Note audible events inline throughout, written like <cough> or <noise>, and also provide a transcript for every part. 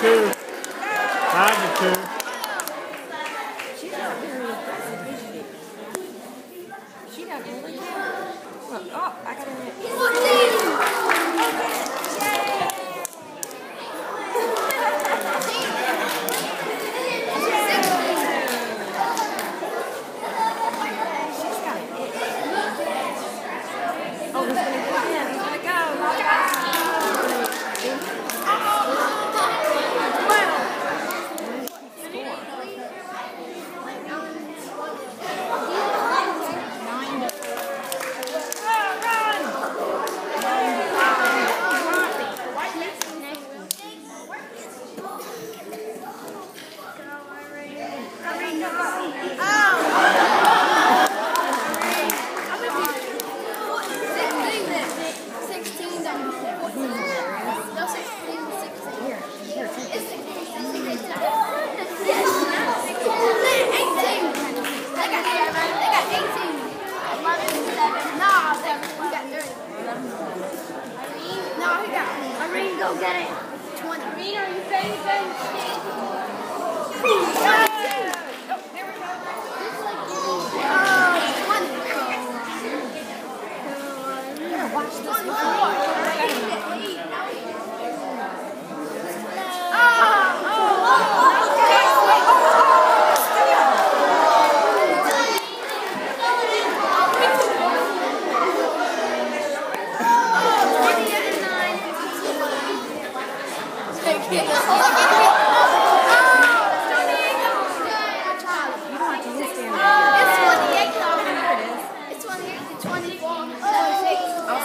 42. Five to two. she's not very aggressive, is she? She doesn't really care. Look, oh, I got it. She's Go get it. 20. Irene, are you ready? It's 28 to 24. I'll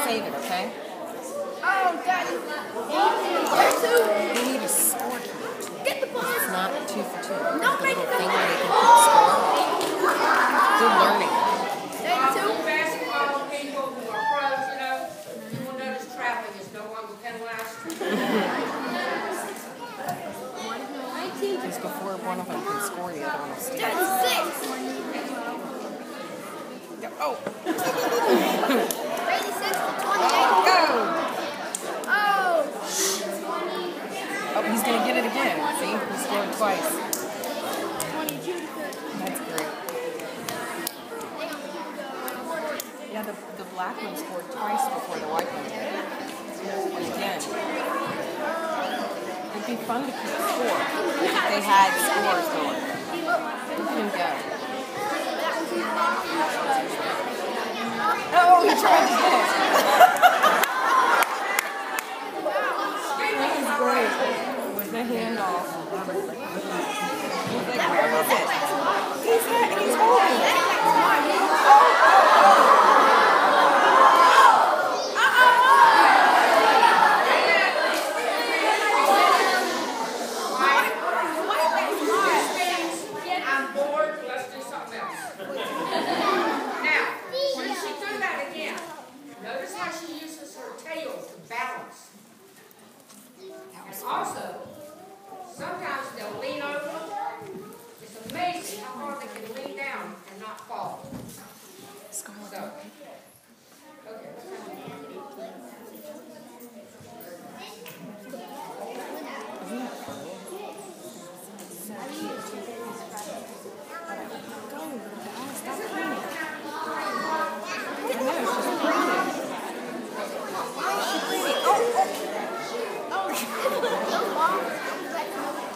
save it, okay? Oh, Daddy. We need a score. Get the ball. It's not two for two. No, make it thing where you can score. Oh. Good learning. Before one of them can score, the other one will steal. There's six. Yeah, Oh, 36 to 28. go! Oh. Oh, he's going to get it again. See? He scored twice. 22 to 30. That's great. Yeah, the, the black one scored twice before the white one did. Again. It'd be fun to keep score if they had scores going. Who can go? Oh, he tried to get <laughs>